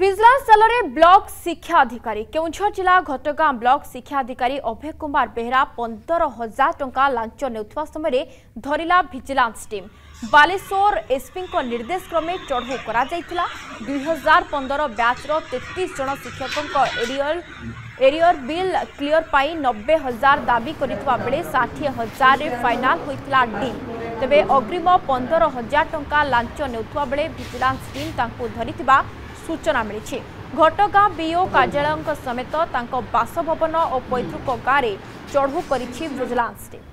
vigilance ଜାଲରେ block ଶିକ୍ଷାଧିକାରୀ କେଉଁଝର ଜିଲ୍ଲା ଘଟଗାଁ ବ୍ଲକ ଶିକ୍ଷାଧିକାରୀ ଅଭୟ କୁମାର ବେହେରା ପନ୍ଦର ହଜାର ଟଙ୍କା ଲାଞ୍ଚ ନେଉଥିବା ସମୟରେ ଧରିଲା ଭିଜିଲାନ୍ସ ଟିମ୍ ବାଲେଶ୍ୱର ଏସ୍ପିଙ୍କ ନିର୍ଦ୍ଦେଶ କ୍ରମେ ଚଢ଼ଉ କରାଯାଇଥିଲା ଦୁଇ ହଜାର ପନ୍ଦର ବ୍ୟାଚ୍ର ତେତିଶ ଜଣ ଶିକ୍ଷକଙ୍କ ଏରିୟର ଏରିୟର ବିଲ୍ କ୍ଲିୟର ପାଇଁ ନବେ ହଜାର ଦାବି କରିଥିବା ବେଳେ ଷାଠିଏ ହଜାରରେ ଫାଇନାଲ୍ ହୋଇଥିଲା ଡିଲ୍ ତେବେ ଅଗ୍ରିମ ପନ୍ଦର ହଜାର ଟଙ୍କା ଲାଞ୍ଚ ନେଉଥିବା ବେଳେ ଭିଜିଲାନ୍ସ ଟିମ୍ ତାଙ୍କୁ ଧରିଥିବା ସୂଚନା ମିଳିଛି ଘଟଗାଁ ବିଓ କାର୍ଯ୍ୟାଳୟଙ୍କ ସମେତ ତାଙ୍କ ବାସଭବନ ଓ ପୈତୃକ ଗାଁରେ ଚଢ଼ଉ କରିଛି ଭିଜିଲାନ୍ସ ଟିମ୍